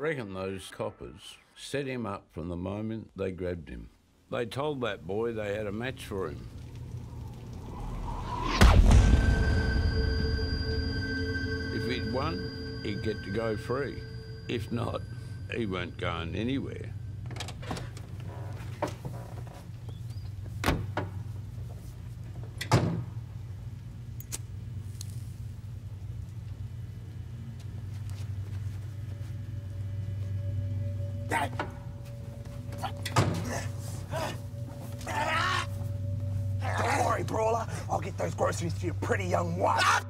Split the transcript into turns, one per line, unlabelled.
I reckon those coppers set him up from the moment they grabbed him. They told that boy they had a match for him. If he'd won, he'd get to go free. If not, he weren't going anywhere.
Don't worry, brawler. I'll get those groceries for your pretty young wife. Ah!